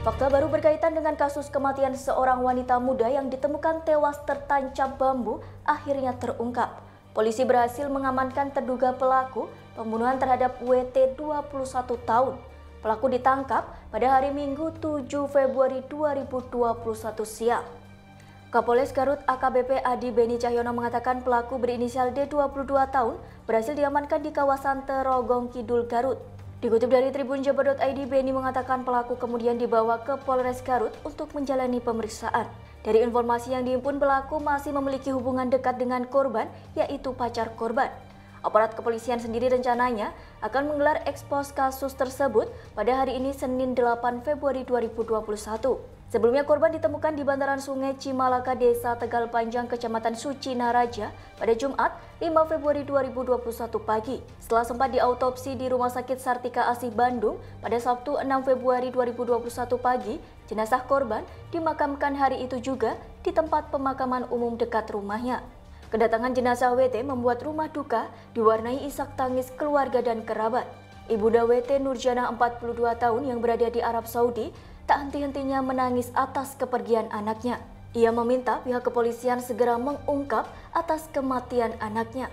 Fakta baru berkaitan dengan kasus kematian seorang wanita muda yang ditemukan tewas tertancap bambu akhirnya terungkap. Polisi berhasil mengamankan terduga pelaku pembunuhan terhadap WT 21 tahun. Pelaku ditangkap pada hari Minggu 7 Februari 2021 siang. Kapolres Garut AKBP Adi Beni Cahyono mengatakan pelaku berinisial D 22 tahun berhasil diamankan di kawasan Terogong Kidul Garut. Dikutip dari Tribun Jabar.id, Beni mengatakan pelaku kemudian dibawa ke Polres Garut untuk menjalani pemeriksaan. Dari informasi yang dihimpun, pelaku masih memiliki hubungan dekat dengan korban, yaitu pacar korban. Aparat kepolisian sendiri rencananya akan menggelar ekspos kasus tersebut pada hari ini Senin 8 Februari 2021. Sebelumnya korban ditemukan di bantaran sungai Cimalaka, Desa Tegal Panjang, Kecamatan Suci Naraja pada Jumat 5 Februari 2021 pagi. Setelah sempat diautopsi di Rumah Sakit Sartika Asih Bandung pada Sabtu 6 Februari 2021 pagi, jenazah korban dimakamkan hari itu juga di tempat pemakaman umum dekat rumahnya. Kedatangan jenazah WT membuat rumah duka diwarnai isak tangis keluarga dan kerabat. Ibu WT Nurjana 42 tahun yang berada di Arab Saudi tak henti-hentinya menangis atas kepergian anaknya. Ia meminta pihak kepolisian segera mengungkap atas kematian anaknya.